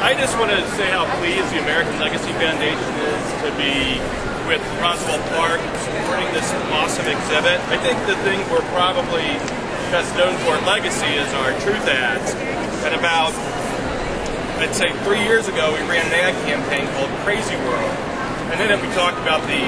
I, just want to say how pleased the American Legacy Foundation is to be with Roswell Park supporting this awesome exhibit. I think the thing we're probably best known for at Legacy is our truth ads. And about, I'd say three years ago, we ran an ad campaign called Crazy World. And in it, we talked about the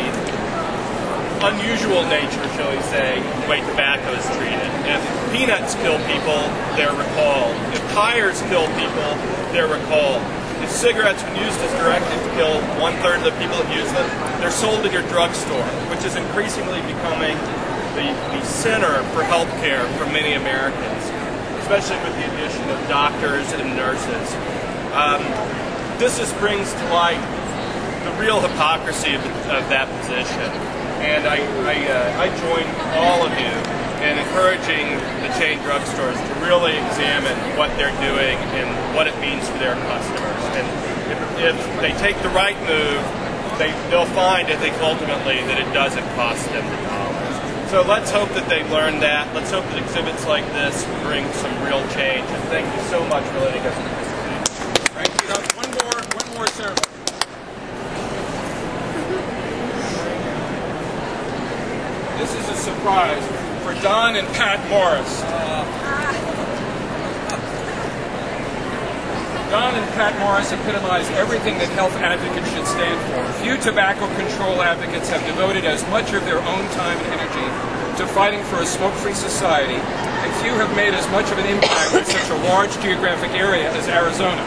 unusual nature, shall we say, the way tobacco is treated. If peanuts kill people, they're recalled. If tires kill people, they're recalled. If cigarettes, when used as directed, kill one third of the people that use them, they're sold at your drugstore, which is increasingly becoming the, the center for health care for many Americans, especially with the addition of doctors and nurses. Um, this just brings to light the real hypocrisy of, of that position. And I, I, uh, I join all of you in encouraging the chain drugstores to really examine what they're doing and what it means for their customers. And if, if they take the right move, they, they'll find, I think, ultimately that it doesn't cost them the dollars. So let's hope that they learn that. Let's hope that exhibits like this bring some real change. And thank you so much for letting us participate. Thank you. One more, one more ceremony. This is a surprise for Don and Pat Morris. Don and Pat Morris epitomize everything that health advocates should stand for. Few tobacco control advocates have devoted as much of their own time and energy to fighting for a smoke-free society, and few have made as much of an impact in such a large geographic area as Arizona.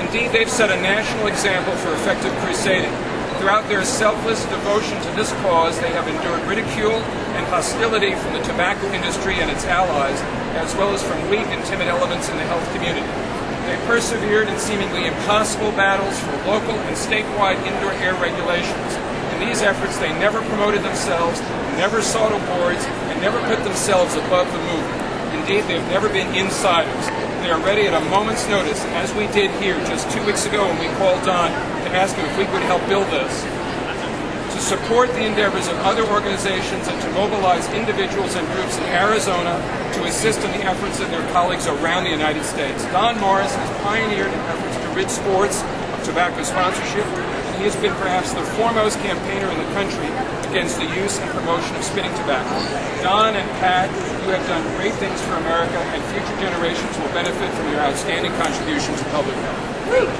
Indeed, they've set a national example for effective crusading. Throughout their selfless devotion to this cause, they have endured ridicule and hostility from the tobacco industry and its allies, as well as from weak and timid elements in the health community. They persevered in seemingly impossible battles for local and statewide indoor air regulations. In these efforts, they never promoted themselves, never sought awards, and never put themselves above the movement. Indeed, they've never been insiders. They are ready at a moment's notice, as we did here just two weeks ago when we called Don to ask him if we could help build this, to support the endeavors of other organizations and to mobilize individuals and groups in Arizona to assist in the efforts of their colleagues around the United States. Don Morris has pioneered in efforts to rid sports of tobacco sponsorship, and he has been perhaps the foremost campaigner in the country against the use and promotion of spinning tobacco. Don and Pat, you have done great things for America, and future generations will benefit from your outstanding contribution to public health. Thank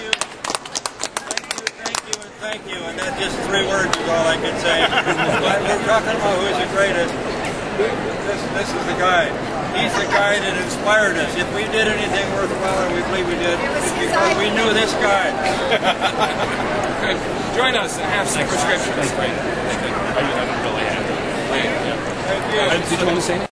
you. Thank you, thank you, and thank you. And that just three words is all I can say. but we're talking about who's the greatest. This, this is the guy. He's the guy that inspired us. If we did anything worthwhile, and we believe we did, it's because we knew this guy. Join us and have some prescriptions. I, I don't really have it. Thank you. Did you want to say anything?